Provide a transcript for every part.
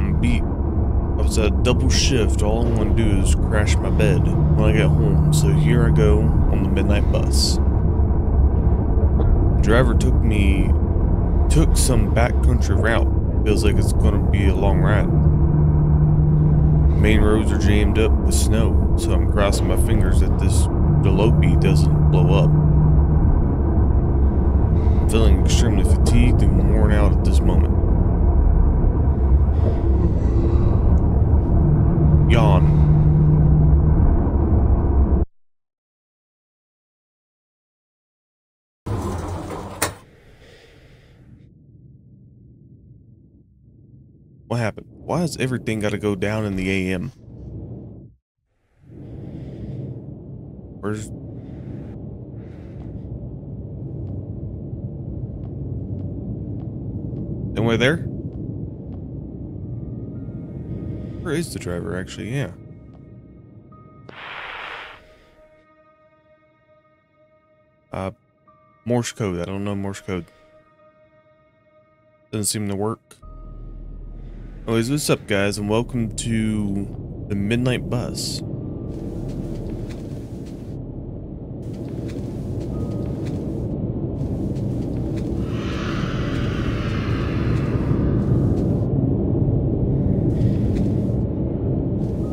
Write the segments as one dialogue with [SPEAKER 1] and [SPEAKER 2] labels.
[SPEAKER 1] I'm beat. I was at a double shift. All I want to do is crash my bed when I get home. So here I go on the midnight bus. The driver took me, took some backcountry route. Feels like it's going to be a long ride. Main roads are jammed up with snow, so I'm crossing my fingers that this jalopy doesn't blow up. I'm feeling extremely fatigued and worn out at this moment. Yawn. What happened? Why has everything got to go down in the AM? Where's... And we're there? Where is the driver, actually? Yeah. Uh, Morse code. I don't know Morse code. Doesn't seem to work. Anyways, what's up, guys, and welcome to the Midnight Bus.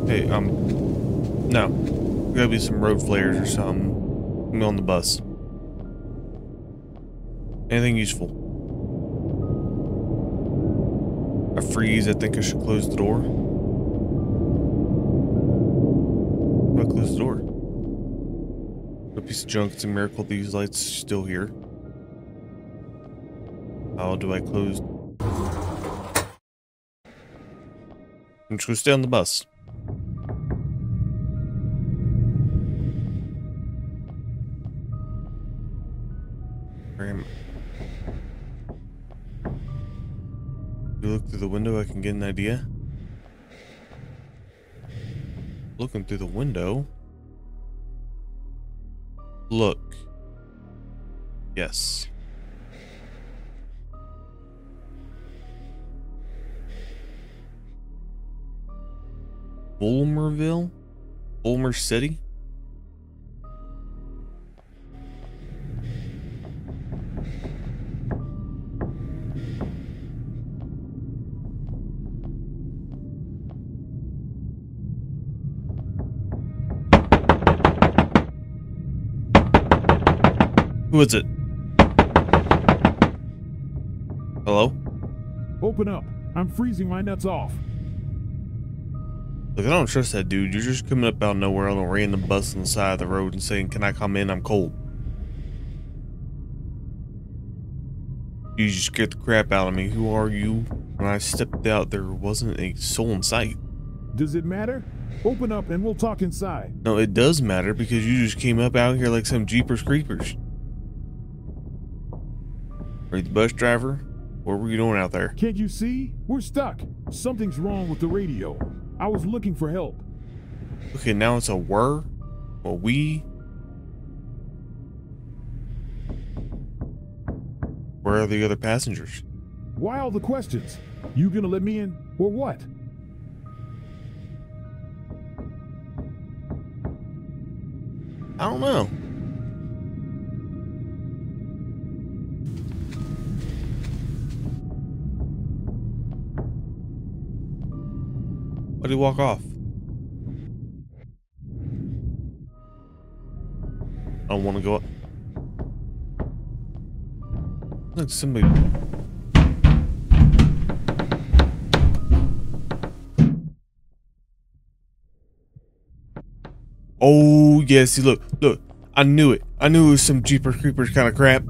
[SPEAKER 1] Hey, um, no. Gotta be some road flares or something. I'm on the bus. Anything useful? I freeze, I think I should close the door. I close the door? A piece of junk, it's a miracle these lights are still here. How do I close? I'm just gonna stay on the bus. Through the window, I can get an idea. Looking through the window. Look. Yes. Bulmerville? Bulmer City? Who is it? Hello?
[SPEAKER 2] Open up. I'm freezing my nuts off.
[SPEAKER 1] Look, I don't trust that dude. You're just coming up out of nowhere on a random bus on the side of the road and saying, Can I come in? I'm cold. You just scared the crap out of me. Who are you? When I stepped out, there wasn't a soul in sight.
[SPEAKER 2] Does it matter? Open up and we'll talk inside.
[SPEAKER 1] No, it does matter because you just came up out here like some Jeepers Creepers. Are you the bus driver? What were you doing out there?
[SPEAKER 2] Can't you see? We're stuck. Something's wrong with the radio. I was looking for help.
[SPEAKER 1] Okay, now it's a were? A we? Where are the other passengers?
[SPEAKER 2] Why all the questions? You gonna let me in or what?
[SPEAKER 1] I don't know. Did he walk off? I don't want to go up. Like somebody. Oh, yes, see, look, look. I knew it. I knew it was some Jeepers Creepers kind of crap.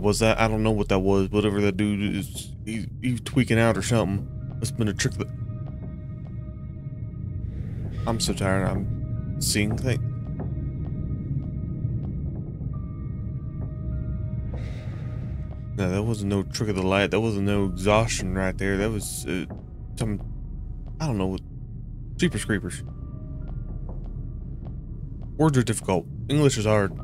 [SPEAKER 1] Was that? I don't know what that was. Whatever that dude is, he, he's tweaking out or something. Have been a trick that. I'm so tired. I'm seeing things. No, that wasn't no trick of the light. That wasn't no exhaustion right there. That was uh, some, I don't know, super Creepers. Words are difficult. English is hard.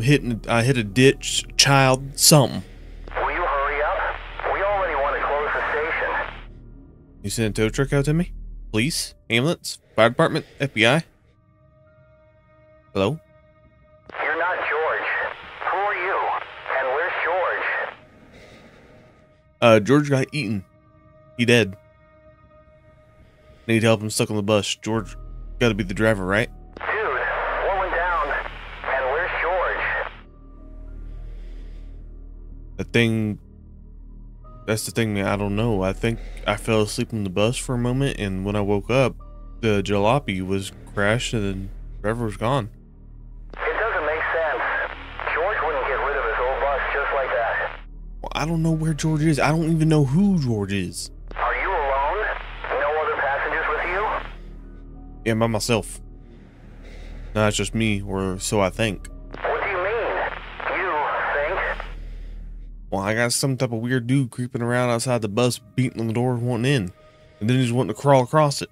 [SPEAKER 1] Hitting. I hit a ditch, child, something.
[SPEAKER 3] Will you hurry up? We already want to close the station.
[SPEAKER 1] You send a tow truck out to me? Police, ambulance, fire department, FBI. Hello.
[SPEAKER 3] You're not George. Who are you? And where's George?
[SPEAKER 1] Uh, George got eaten. He dead. Need help. I'm stuck on the bus. George, got to be the driver, right? The thing. That's the thing. man, I don't know. I think I fell asleep on the bus for a moment, and when I woke up, the jalopy was crashed, and then the driver was gone.
[SPEAKER 3] It doesn't make sense. George wouldn't get rid of his old bus just like that.
[SPEAKER 1] Well, I don't know where George is. I don't even know who George is.
[SPEAKER 3] Are you alone? No other passengers with you?
[SPEAKER 1] Yeah, by myself. No, it's just me, or so I think.
[SPEAKER 3] What do you mean? You think?
[SPEAKER 1] Well, I got some type of weird dude creeping around outside the bus, beating on the door, wanting in. And then he's wanting to crawl across it.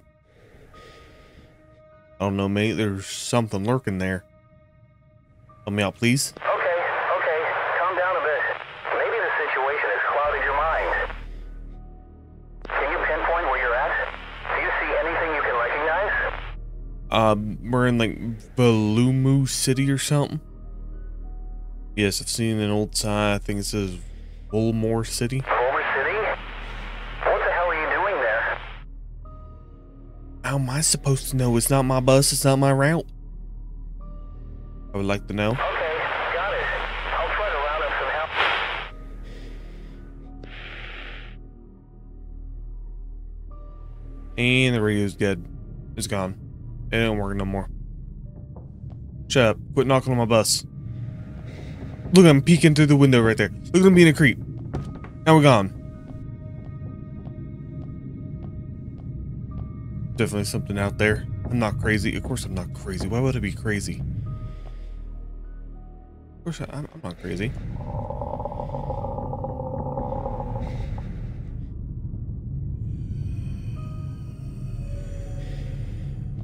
[SPEAKER 1] I don't know, mate. There's something lurking there. Help me out, please.
[SPEAKER 3] Okay, okay. Calm down a bit. Maybe the situation has clouded your mind. Can you pinpoint where you're at? Do you see anything you can recognize?
[SPEAKER 1] Um, we're in like Balumu City or something. Yes, I've seen an old sign. I think it says Bullmore City.
[SPEAKER 3] Culver City? What the hell are you doing there?
[SPEAKER 1] How am I supposed to know? It's not my bus. It's not my route. I would like to know.
[SPEAKER 3] Okay, got it. I'll try to round up some help.
[SPEAKER 1] And the radio's dead. It's gone. It ain't working no more. Shut up. Quit knocking on my bus. Look, I'm peeking through the window right there. Look at him being a creep. Now we're gone. Definitely something out there. I'm not crazy. Of course I'm not crazy. Why would I be crazy? Of course I, I'm not crazy.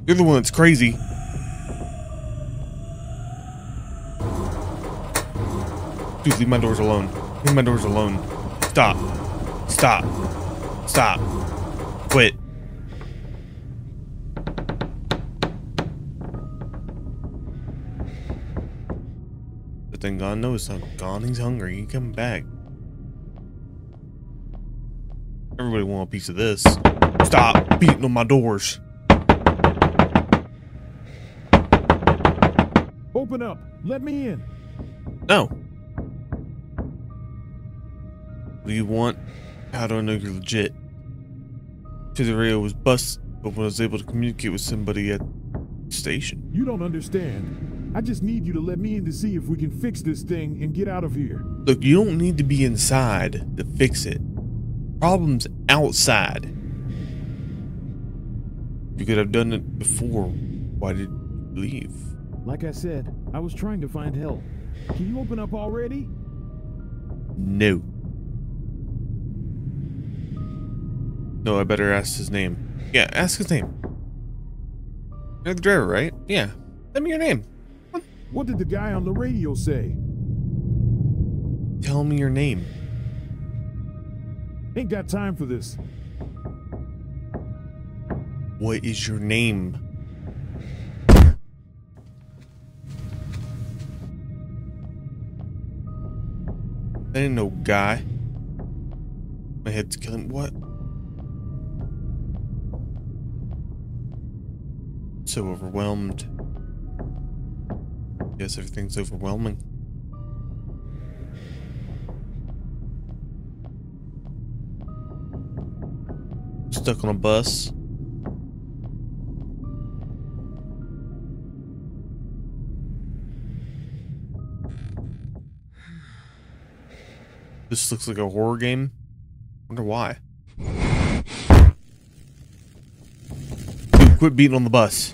[SPEAKER 1] You're the one that's crazy. Dude, leave my doors alone. Leave my doors alone. Stop. Stop. Stop. Quit. The thing gone? No, it's not gone. He's hungry. He coming back. Everybody want a piece of this. Stop beating on my doors.
[SPEAKER 2] Open up. Let me in.
[SPEAKER 1] No. What do you want? How do I know you're legit? To the radio was busted, but when I was able to communicate with somebody at the station.
[SPEAKER 2] You don't understand. I just need you to let me in to see if we can fix this thing and get out of here.
[SPEAKER 1] Look, you don't need to be inside to fix it. Problem's outside. You could have done it before. Why did you leave?
[SPEAKER 2] Like I said, I was trying to find help. Can you open up already?
[SPEAKER 1] No. No, I better ask his name. Yeah, ask his name. You're the driver, right? Yeah. Tell me your name.
[SPEAKER 2] What did the guy on the radio say?
[SPEAKER 1] Tell me your name.
[SPEAKER 2] Ain't got time for this.
[SPEAKER 1] What is your name? That ain't no guy. My head's killing. What? So overwhelmed. Yes, everything's overwhelming. Stuck on a bus. This looks like a horror game. Wonder why. Dude, quit beating on the bus.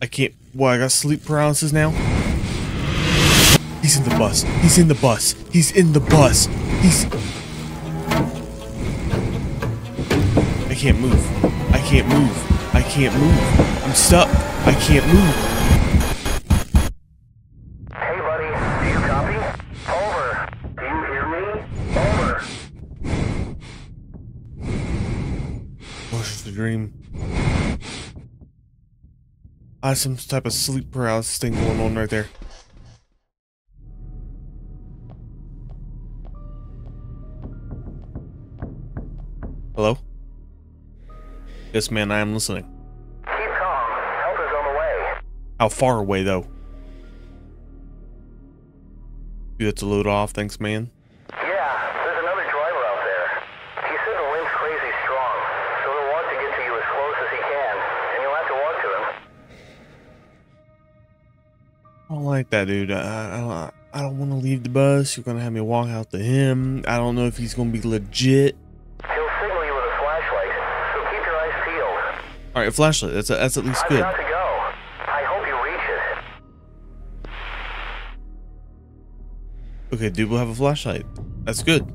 [SPEAKER 1] I can't. Why I got sleep paralysis now? He's in the bus. He's in the bus. He's in the bus. He's. I can't move. I can't move. I can't move. I'm stuck. I can't move. dream. I have some type of sleep paralysis thing going on right there. Hello? Yes, man, I am listening.
[SPEAKER 3] Keep calm. Help is on the way.
[SPEAKER 1] How far away, though? You have to load off, thanks, man. Like that, dude. I, I don't. I don't want to leave the bus. You're gonna have me walk out to him. I don't know if he's gonna be legit.
[SPEAKER 3] He'll signal you with a flashlight, so keep your eyes peeled.
[SPEAKER 1] All right, a flashlight. That's that's at least
[SPEAKER 3] I've
[SPEAKER 1] good.
[SPEAKER 3] got to go. I hope you reach it.
[SPEAKER 1] Okay, dude will have a flashlight. That's good.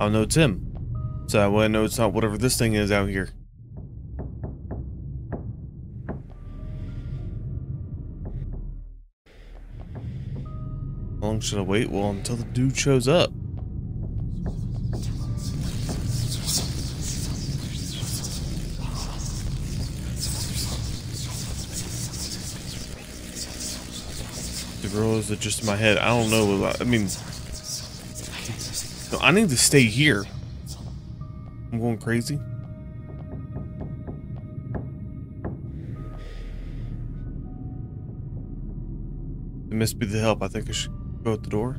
[SPEAKER 1] I'll know it's him. So that way I know it's not whatever this thing is out here. How long should I wait? Well, until the dude shows up. The girl is just in my head. I don't know. I mean, no, I need to stay here. I'm going crazy. It must be the help. I think I should go at the door.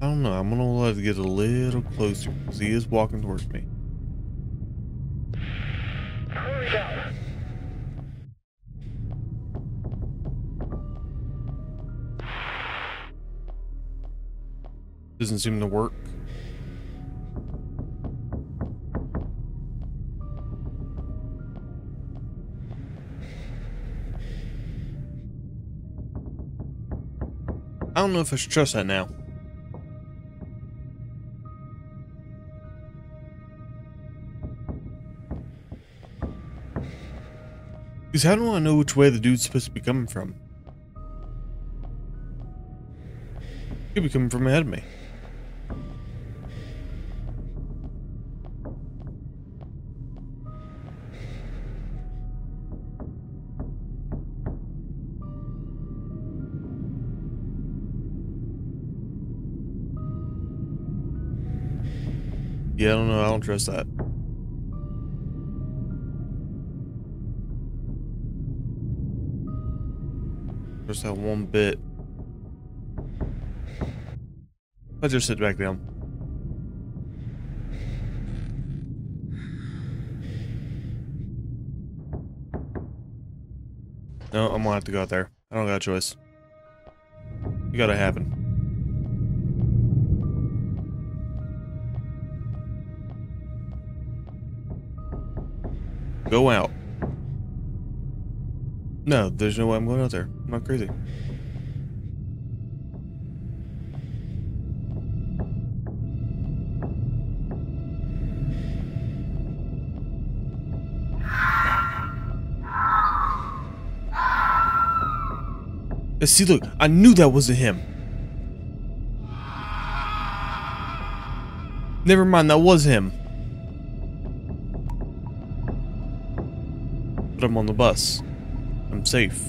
[SPEAKER 1] I don't know. I'm gonna let it get a little closer because he is walking towards me.
[SPEAKER 3] Hurry up.
[SPEAKER 1] Doesn't seem to work. I don't know if I should trust that now. Because how do I know which way the dude's supposed to be coming from? He could be coming from ahead of me. Yeah, I don't know. I don't trust that. Just that one bit. I just sit back down. No, I'm gonna have to go out there. I don't got a choice. You gotta happen. Go out. No, there's no way I'm going out there. I'm not crazy. See, look, I knew that wasn't him. Never mind, that was him. But I'm on the bus. I'm safe.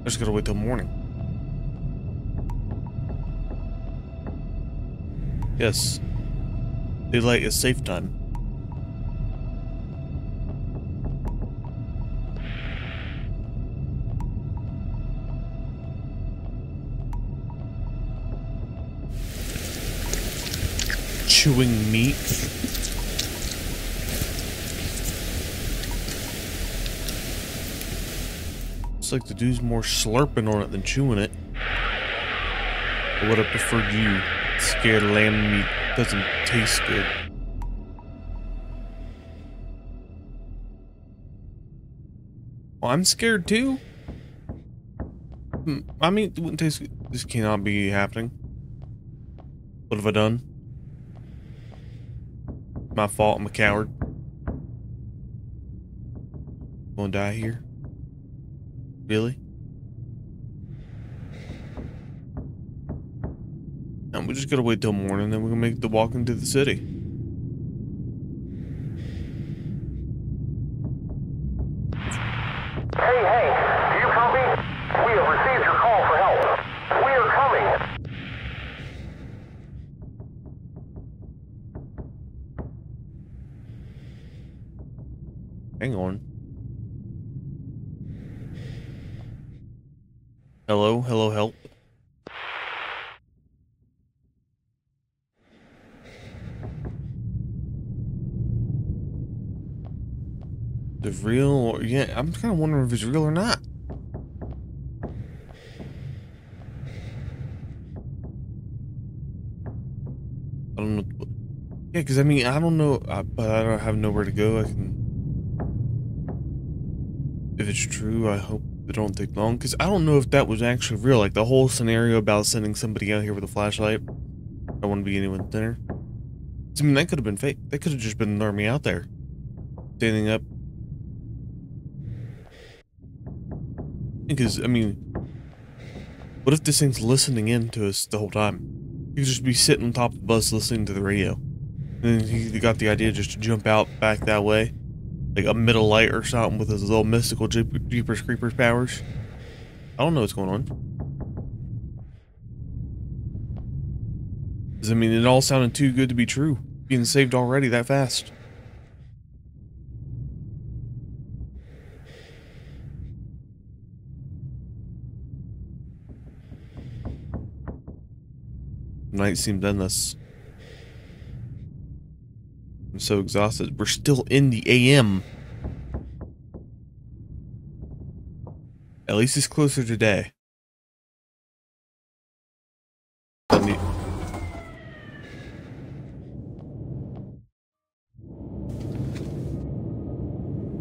[SPEAKER 1] I just gotta wait till morning. Yes. Daylight is safe time. Chewing meat. Looks like the dude's more slurping on it than chewing it. I would have preferred you. Scared lamb meat doesn't taste good. Well, I'm scared too. Hmm, I mean, it wouldn't taste good. This cannot be happening. What have I done? My fault, I'm a coward. Gonna die here? Really? And we're just gonna wait till morning, then we're gonna make the walk into the city. Yeah, I'm kind of wondering if it's real or not. I don't know. Yeah, because I mean, I don't know, uh, but I don't have nowhere to go. I can. If it's true, I hope it don't take long. Because I don't know if that was actually real. Like the whole scenario about sending somebody out here with a flashlight. I to be anyone thinner. I mean, that could have been fake. That could have just been an army out there. Standing up. Because, I mean, what if this thing's listening in to us the whole time? He could just be sitting on top of the bus listening to the radio. And then he got the idea just to jump out back that way. Like a middle light or something with his little mystical Jeep- Jeepers Creepers powers. I don't know what's going on. I mean, it all sounded too good to be true. Being saved already that fast. Night seemed endless. I'm so exhausted. We're still in the AM. At least it's closer today.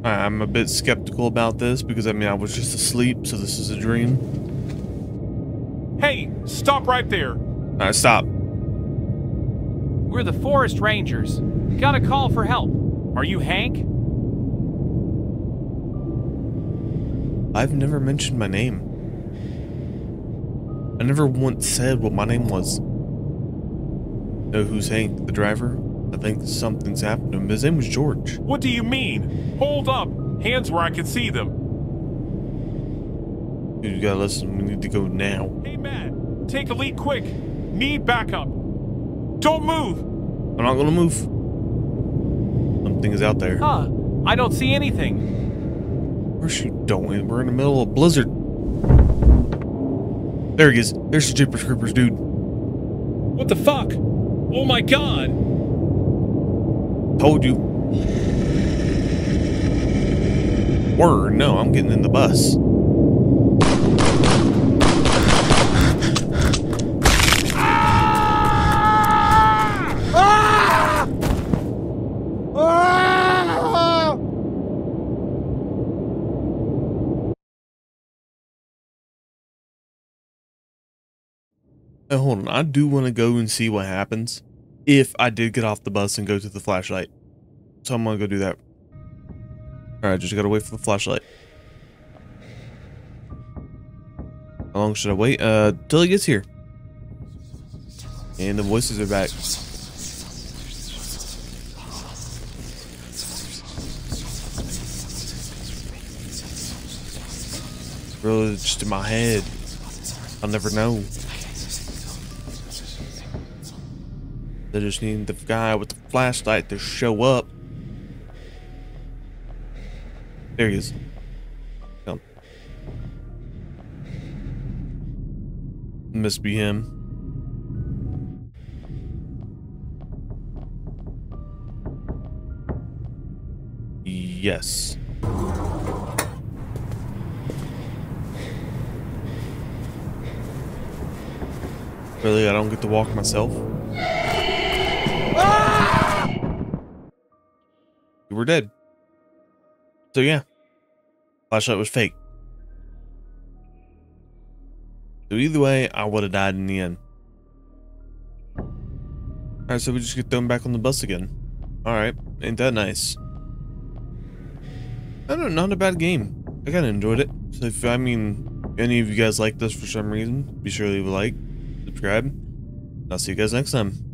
[SPEAKER 1] I'm a bit skeptical about this because I mean I was just asleep, so this is a dream.
[SPEAKER 4] Hey, stop right there.
[SPEAKER 1] Alright, stop.
[SPEAKER 5] We're the Forest Rangers. Got a call for help. Are you Hank?
[SPEAKER 1] I've never mentioned my name. I never once said what my name was. Know who's Hank, the driver? I think something's happened to him. His name was George.
[SPEAKER 4] What do you mean? Hold up. Hands where I can see them.
[SPEAKER 1] You gotta listen. We need to go now.
[SPEAKER 4] Hey, Matt. Take a lead quick. Need backup. Don't move.
[SPEAKER 1] I'm not gonna move. Something is out there.
[SPEAKER 5] Huh. I don't see anything.
[SPEAKER 1] Of course you don't. We're in the middle of a blizzard. There he is. There's the Jeepers Creepers, dude.
[SPEAKER 6] What the fuck? Oh my god!
[SPEAKER 1] Told you. Word, no, I'm getting in the bus. Hold on. I do want to go and see what happens if I did get off the bus and go to the flashlight. So I'm gonna go do that. Alright, just gotta wait for the flashlight. How long should I wait? Uh, till he gets here. And the voices are back. Really, just in my head. I'll never know. They just need the guy with the flashlight to show up. There he is. Come. Must be him. Yes. Really, I don't get to walk myself? You were dead. So yeah. Flashlight was fake. So either way, I would have died in the end. Alright, so we just get thrown back on the bus again. Alright, ain't that nice. I don't know, not a bad game. I kinda enjoyed it. So if, I mean, any of you guys like this for some reason, be sure to leave a like, subscribe. I'll see you guys next time.